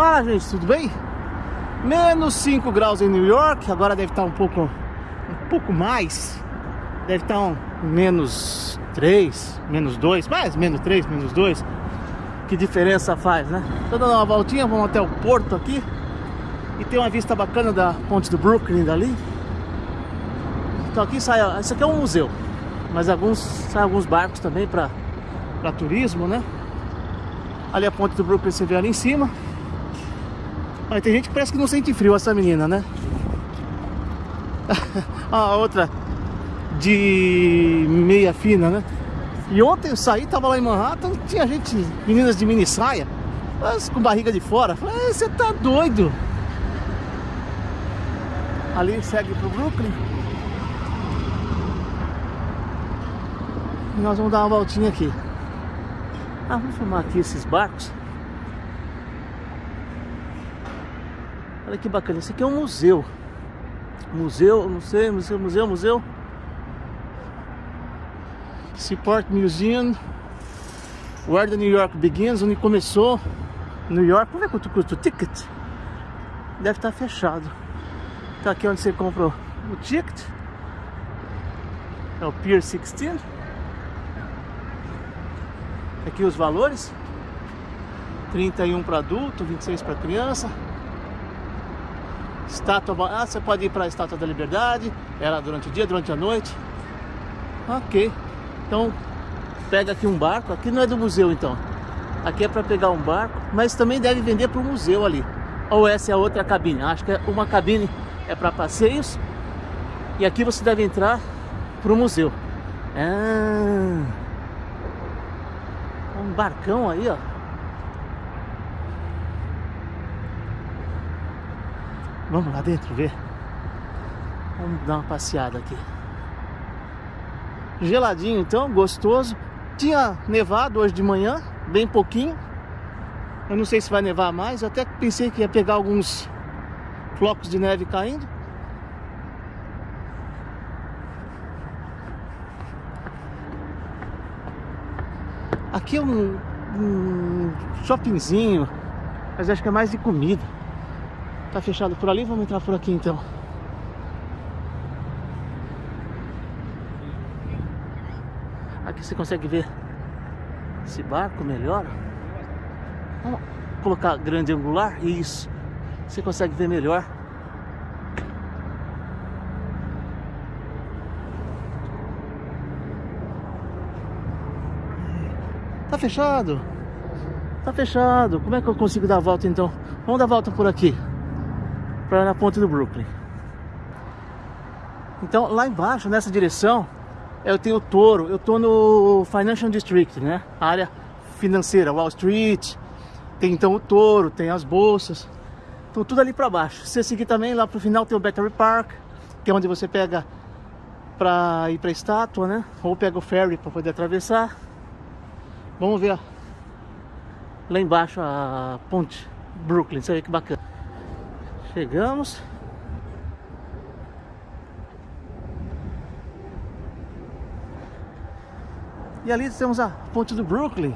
Fala gente, tudo bem? Menos 5 graus em New York, agora deve estar um pouco, um pouco mais. Deve estar um menos 3, menos 2, mais menos 3, menos 2. Que diferença faz, né? Tô dando uma voltinha, vamos até o porto aqui. E tem uma vista bacana da ponte do Brooklyn dali. Então aqui sai, isso aqui é um museu. Mas alguns, sai alguns barcos também para turismo, né? Ali a ponte do Brooklyn você vê ali em cima. Mas tem gente que parece que não sente frio essa menina, né? a outra de meia fina, né? E ontem eu saí, tava lá em Manhattan, tinha gente, meninas de mini saia, mas com barriga de fora. Falei, você tá doido? Ali segue pro Brooklyn. E nós vamos dar uma voltinha aqui. Ah, vamos filmar aqui esses barcos. Olha que bacana, esse aqui é um museu. Museu, não sei, museu, museu, museu. Seaport Museum. Where the New York begins, onde começou. New York, vamos ver quanto custa o ticket. Deve estar fechado. Tá aqui onde você compra o ticket. É o Pier 16. Aqui os valores. 31 para adulto, 26 para criança. Estátua, ah, você pode ir para a Estátua da Liberdade, ela durante o dia, durante a noite. Ok. Então, pega aqui um barco, aqui não é do museu então. Aqui é para pegar um barco, mas também deve vender para o museu ali. Ou essa é a outra cabine? Acho que é uma cabine é para passeios e aqui você deve entrar para o museu. Ah, um barcão aí, ó. Vamos lá dentro ver. Vamos dar uma passeada aqui. Geladinho então, gostoso. Tinha nevado hoje de manhã, bem pouquinho. Eu não sei se vai nevar mais. Eu até pensei que ia pegar alguns flocos de neve caindo. Aqui é um, um shoppingzinho, mas acho que é mais de comida. Tá fechado por ali, vamos entrar por aqui então. Aqui você consegue ver esse barco melhor. Vamos colocar grande angular, isso. Você consegue ver melhor. Tá fechado. Tá fechado. Como é que eu consigo dar a volta então? Vamos dar a volta por aqui para na ponte do Brooklyn. Então lá embaixo, nessa direção, eu tenho o Toro. Eu tô no Financial District, né? Área financeira, Wall Street. Tem então o Toro, tem as bolsas. Então tudo ali para baixo. Se você seguir também lá pro final tem o Battery Park, que é onde você pega para ir para a estátua, né? Ou pega o ferry para poder atravessar. Vamos ver ó. lá embaixo a ponte Brooklyn. Você vê que bacana. Chegamos. E ali temos a ponte do Brooklyn.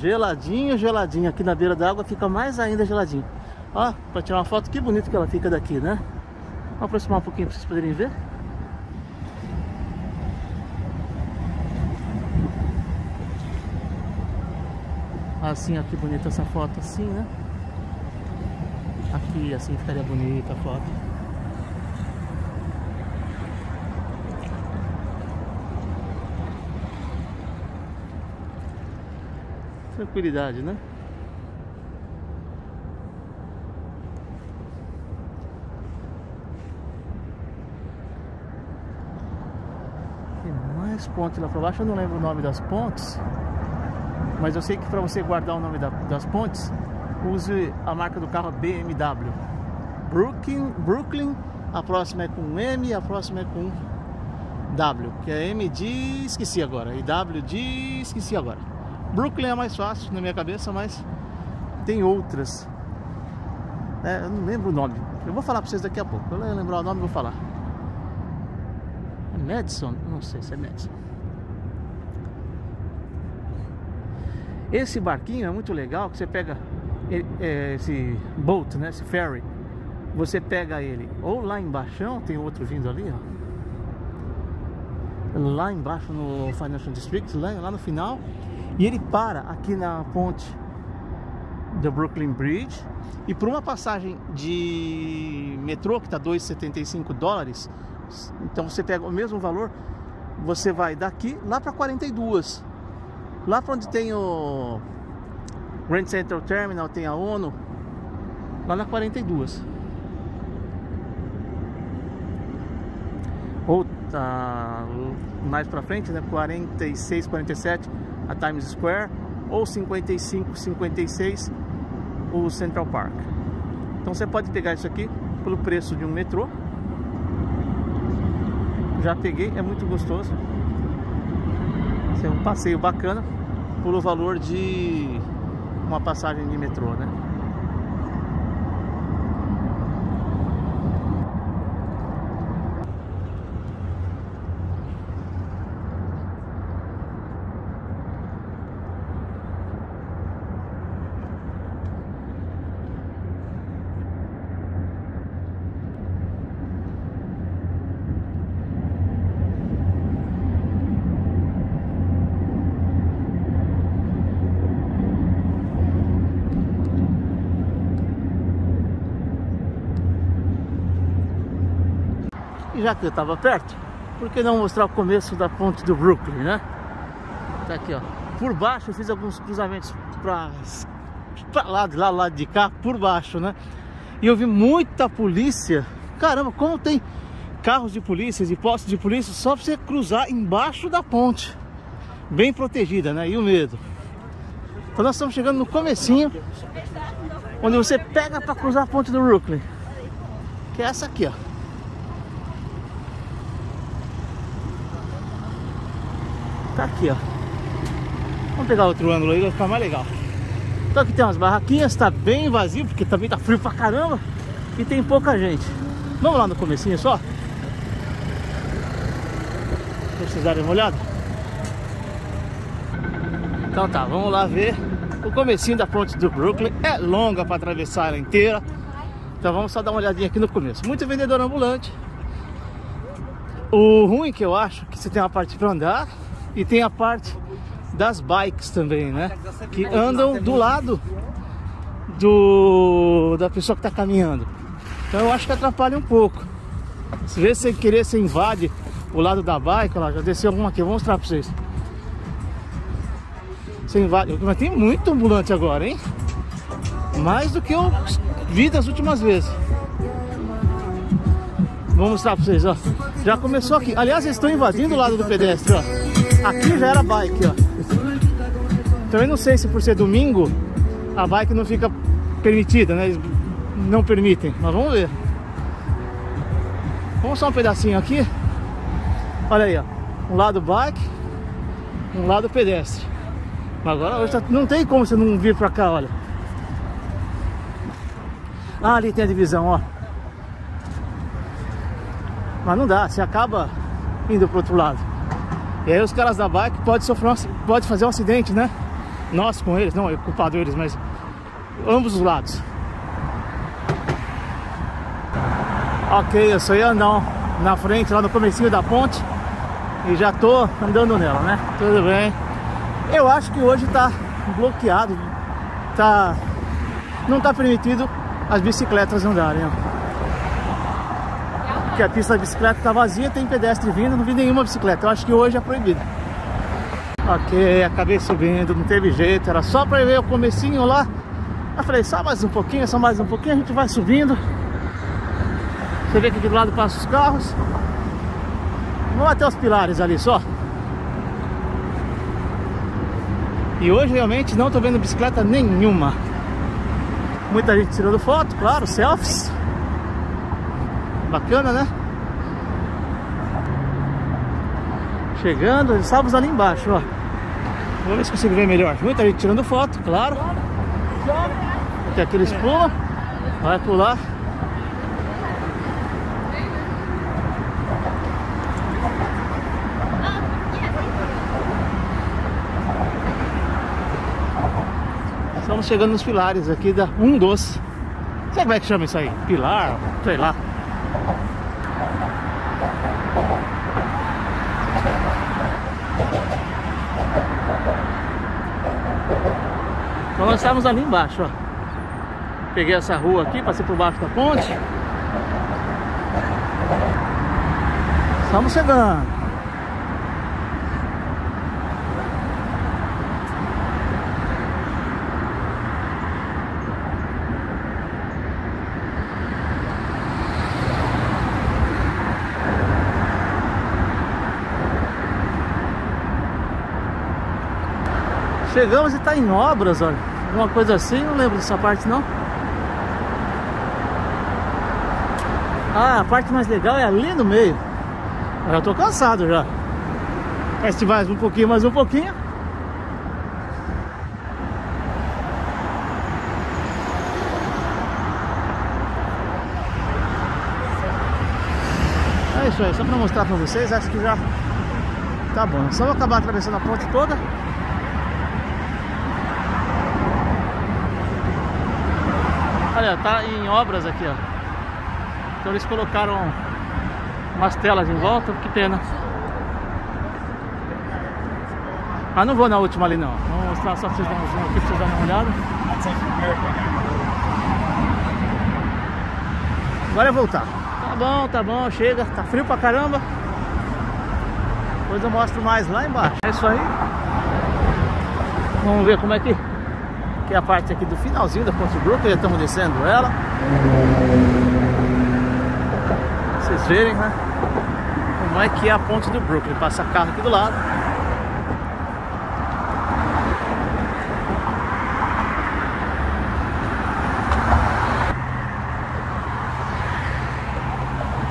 Geladinho, geladinho. Aqui na beira da água fica mais ainda geladinho. Ó, para tirar uma foto, que bonito que ela fica daqui, né? Vou aproximar um pouquinho para vocês poderem ver. Assim, aqui bonita essa foto assim, né? Aqui assim ficaria bonita a foto. Tranquilidade, né? Tem mais pontes lá pra baixo, eu não lembro o nome das pontes. Mas eu sei que para você guardar o nome da, das pontes, use a marca do carro BMW. Brooklyn, Brooklyn, a próxima é com M, a próxima é com W, que é M de esqueci agora, e W de esqueci agora. Brooklyn é mais fácil na minha cabeça, mas tem outras. É, eu não lembro o nome. Eu vou falar para vocês daqui a pouco. Eu lembrar o nome, vou falar. É Madison? Não sei se é Madison. Esse barquinho é muito legal, que você pega é, esse boat, né? Esse ferry. Você pega ele ou lá embaixo, tem outro vindo ali, ó. Lá embaixo no Financial District, lá, lá no final. E ele para aqui na ponte do Brooklyn Bridge. E por uma passagem de metrô, que está 2,75 dólares, então você pega o mesmo valor, você vai daqui lá para 42. Lá para onde tem o Grand Central Terminal, tem a ONU, lá na 42. Ou tá mais para frente, né, 46, 47 a Times Square ou 55, 56 o Central Park. Então você pode pegar isso aqui pelo preço de um metrô. Já peguei, é muito gostoso. é um passeio bacana pelo valor de uma passagem de metrô, né? Já que eu estava perto, por que não mostrar o começo da ponte do Brooklyn, né? Tá aqui, ó. Por baixo eu fiz alguns cruzamentos para lá de lá, lá de cá, por baixo, né? E eu vi muita polícia. Caramba, como tem carros de polícia e postos de polícia só para você cruzar embaixo da ponte. Bem protegida, né? E o medo. Então nós estamos chegando no comecinho, onde você pega para cruzar a ponte do Brooklyn. Que é essa aqui, ó. Tá aqui, ó. Vamos pegar outro ângulo aí, vai ficar mais legal. Então aqui tem umas barraquinhas, tá bem vazio, porque também tá frio pra caramba. E tem pouca gente. Vamos lá no comecinho só? Pra vocês darem uma olhada. Então tá, vamos lá ver o comecinho da ponte do Brooklyn. É longa para atravessar ela inteira. Então vamos só dar uma olhadinha aqui no começo. Muito vendedor ambulante. O ruim que eu acho que você tem uma parte para andar e tem a parte das bikes também, né? Que andam do lado do da pessoa que está caminhando. Então eu acho que atrapalha um pouco. Se vê sem querer, você invade o lado da bike, lá, já desceu alguma aqui, vou mostrar para vocês. Você invade, mas tem muito ambulante agora, hein? Mais do que eu vi das últimas vezes. Vou mostrar para vocês, ó. Já começou aqui. Aliás, eles estão invadindo o lado do pedestre, ó. Aqui já era bike, ó. Também não sei se por ser domingo a bike não fica permitida, né? Eles não permitem, mas vamos ver. Vamos só um pedacinho aqui. Olha aí, ó. Um lado bike, um lado pedestre. Mas agora hoje tá... não tem como você não vir pra cá, olha. Ah, ali tem a divisão, ó. Mas não dá, você acaba indo pro outro lado. E aí os caras da bike podem sofrer um, pode fazer um acidente, né? Nós com eles, não é culpado eles, mas ambos os lados. Ok, eu só ia andar na frente, lá no comecinho da ponte E já tô andando nela, né? Tudo bem Eu acho que hoje tá bloqueado Tá... Não tá permitido as bicicletas andarem, ó que a pista da bicicleta tá vazia, tem pedestre vindo, não vi nenhuma bicicleta. Eu acho que hoje é proibido. Ok, acabei subindo, não teve jeito, era só pra ver o comecinho lá. Eu falei, só mais um pouquinho, só mais um pouquinho, a gente vai subindo. Você vê que aqui do lado passam os carros. Vamos até os pilares ali só. E hoje realmente não tô vendo bicicleta nenhuma. Muita gente tirando foto, claro, selfies. Bacana, né? Chegando, estávamos ali embaixo, ó. Vamos ver se consigo ver melhor. Muita gente tirando foto, claro. Aqui aqueles pulam. Vai pular. Estamos chegando nos pilares aqui da Um Doce. Sabe como é que chama isso aí? Pilar? Sei lá. Nós estávamos ali embaixo, ó. Peguei essa rua aqui, passei por baixo da ponte. Estamos chegando. Chegamos e está em obras, olha. Alguma coisa assim, não lembro dessa parte não. Ah, a parte mais legal é ali no meio. Eu já tô cansado já. Se mais um pouquinho, mais um pouquinho. É isso aí, só pra mostrar pra vocês, acho que já tá bom. Só vou acabar atravessando a ponte toda. Olha, tá em obras aqui, ó. Então eles colocaram umas telas em volta, que pena. Ah, não vou na última ali não. Vou mostrar só pra vocês darem aqui, pra vocês darem uma olhada. Agora é voltar. Tá bom, tá bom, chega. Tá frio pra caramba. Depois eu mostro mais lá embaixo. É isso aí. Vamos ver como é que que é a parte aqui do finalzinho da Ponte Brooklyn, já estamos descendo ela. Vocês verem, né? Como é que é a ponte do Brooklyn. Passa carro aqui do lado.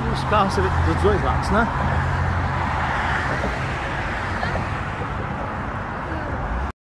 E os carros você vê dos dois lados, né?